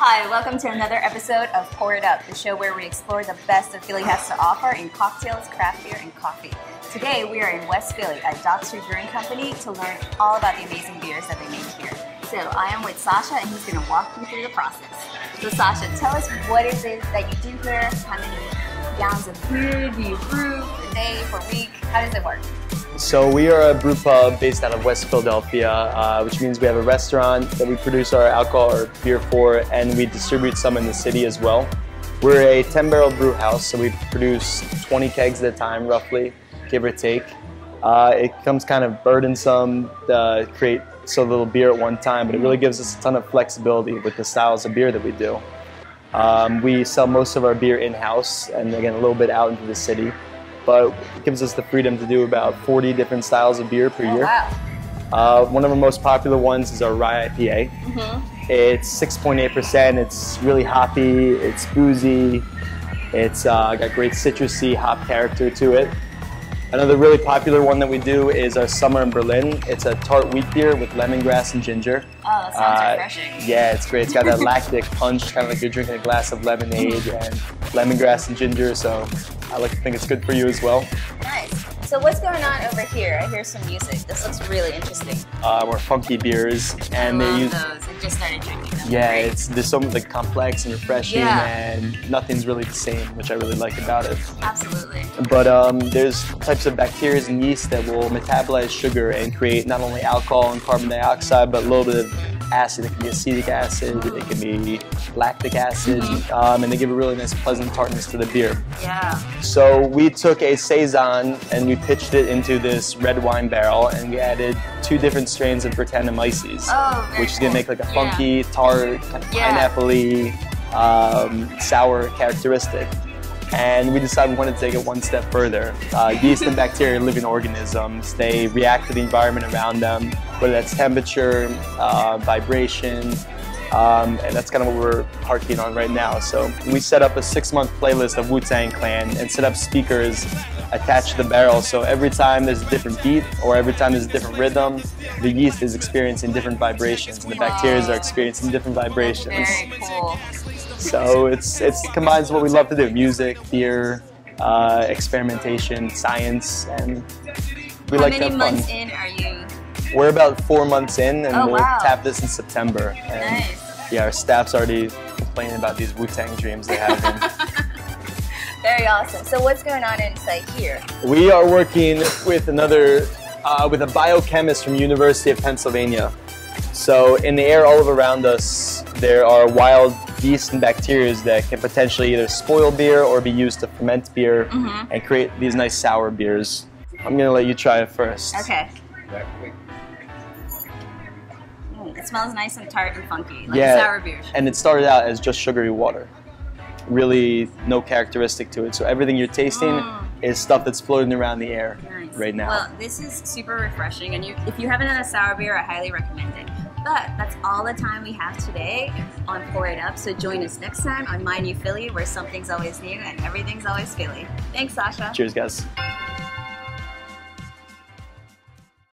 Hi, welcome to another episode of Pour It Up, the show where we explore the best that Philly has to offer in cocktails, craft beer, and coffee. Today, we are in West Philly at Dock Street Brewing Company to learn all about the amazing beers that they make here. So, I am with Sasha, and he's going to walk you through the process. So, Sasha, tell us what is it that you do here? How many gallons of beer do you brew per day, per week? How does it work? So we are a brew pub based out of West Philadelphia, uh, which means we have a restaurant that we produce our alcohol or beer for, and we distribute some in the city as well. We're a 10 barrel brew house, so we produce 20 kegs at a time, roughly, give or take. Uh, it becomes kind of burdensome to create so little beer at one time, but it really gives us a ton of flexibility with the styles of beer that we do. Um, we sell most of our beer in house, and again, a little bit out into the city but it gives us the freedom to do about 40 different styles of beer per Oh, year. wow. Uh, one of our most popular ones is our rye IPA. Mm-hmm. It's 6.8%. It's really hoppy. It's boozy. It's uh, got great citrusy hop character to it. Another really popular one that we do is our Summer in Berlin. It's a tart wheat beer with lemongrass and ginger. Oh, that sounds Uh, refreshing. Yeah, it's great. It's got that lactic punch, kind of like you're drinking a glass of lemonade and lemongrass and ginger. So I like to think it's good for you as well. Nice. So what's going on over here? I hear some music. This looks really interesting. Uh, more funky beers, and they use. those. Just started drinking them. Yeah, Great. it's there's so like complex and refreshing, Yeah. and nothing's really the same, which I really like about it. absolutely. But um, there's types of bacteria and yeast that will metabolize sugar and create not only alcohol and carbon dioxide, but a little bit of acid. It can be acetic acid, it can be lactic acid, um, and they give a really nice pleasant tartness to the beer. Yeah. So we took a saison and we pitched it into this red wine barrel, and we added two different strains of Brettanomyces, Oh, which is gonna make like a Yeah. funky, tart, kind of Yeah. pineapple-y, um, sour characteristic. And we decided we wanted to take it one step further. Uh, yeast and bacteria are living organisms. They react to the environment around them, whether that's temperature, uh, vibration, um, and that's kind of what we're harking on right now. So we set up a six-month playlist of Wu-Tang Clan and set up speakers attached to the barrel. So every time there's a different beat or every time there's a different rhythm, the yeast is experiencing different vibrations and the bacteria are experiencing different vibrations. Very cool. So it's it's combines what we love to do: music, beer, uh, experimentation, science, and we How like to have fun. How many months in are you? We're about four months in, and Oh, we'll wow. tap this in September. And Nice. yeah, our staff's already complaining about these Wu Tang dreams they have. Very awesome. So what's going on inside here? We are working with another uh, with a biochemist from University of Pennsylvania. So in the air all around us, there are wild yeast and bacteria that can potentially either spoil beer or be used to ferment beer Mm-hmm. and create these nice sour beers. I'm gonna let you try it first. Okay. It smells nice and tart and funky, like Yeah. a sour beer. And it started out as just sugary water. Really no characteristic to it. So everything you're tasting Mm. is stuff that's floating around the air Nice. right now. Well, this is super refreshing, and you, if you haven't had a sour beer, I highly recommend it. But that's all the time we have today on Pour It Up. So join us next time on My New Philly, where something's always new and everything's always Philly. Thanks, Sasha. Cheers guys.